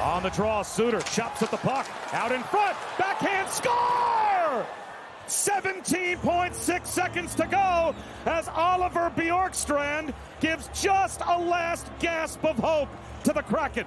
On the draw, Suter chops at the puck. Out in front. Backhand score! 17.6 seconds to go as Oliver Bjorkstrand gives just a last gasp of hope to the Kraken.